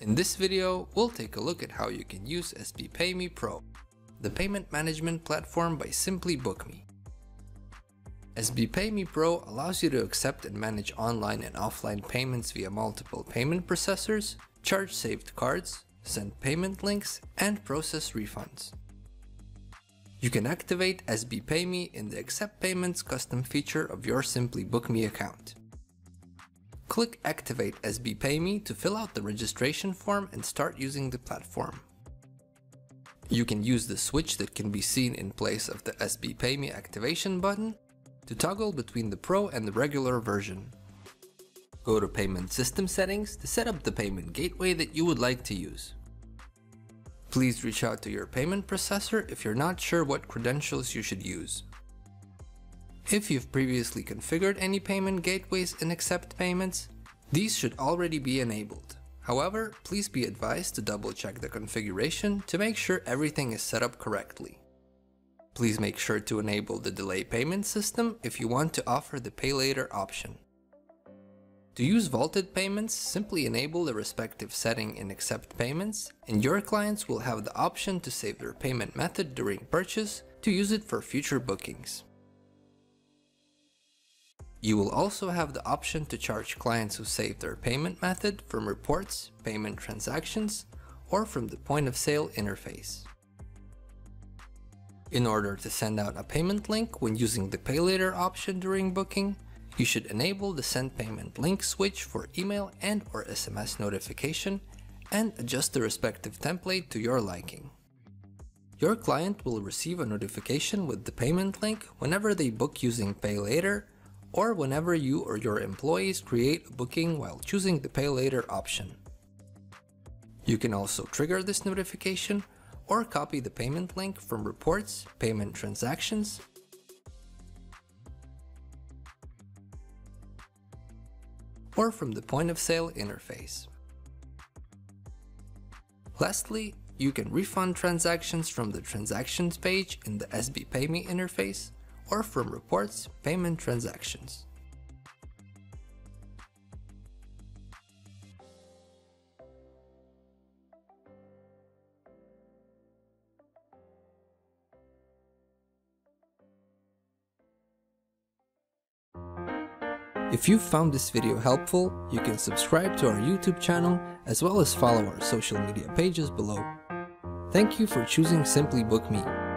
In this video, we'll take a look at how you can use SBPay.me Pro, the payment management platform by Simply BookMe. SBPay.me Pro allows you to accept and manage online and offline payments via multiple payment processors, charge saved cards, send payment links, and process refunds. You can activate SBPay.me in the Accept Payments custom feature of your SimplyBook.me account. Click Activate SBPay.me to fill out the registration form and start using the platform. You can use the switch that can be seen in place of the SBPay.me activation button to toggle between the Pro and the regular version. Go to Payment System Settings to set up the payment gateway that you would like to use. Please reach out to your payment processor if you're not sure what credentials you should use. If you've previously configured any payment gateways in Accept Payments, these should already be enabled. However, please be advised to double check the configuration to make sure everything is set up correctly. Please make sure to enable the delay payment system if you want to offer the pay later option. To use vaulted payments, simply enable the respective setting in Accept Payments, and your clients will have the option to save their payment method during purchase to use it for future bookings. You will also have the option to charge clients who save their payment method from reports, payment transactions, or from the point of sale interface. In order to send out a payment link when using the Pay Later option during booking, you should enable the send payment link switch for email and or SMS notification and adjust the respective template to your liking. Your client will receive a notification with the payment link whenever they book using Pay Later or whenever you or your employees create a booking while choosing the Pay Later option. You can also trigger this notification or copy the payment link from reports, payment transactions, or from the point of sale interface. Lastly, you can refund transactions from the transactions page in the SBPay.me interface or from reports payment transactions. If you found this video helpful, you can subscribe to our YouTube channel as well as follow our social media pages below. Thank you for choosing SimplyBook.me.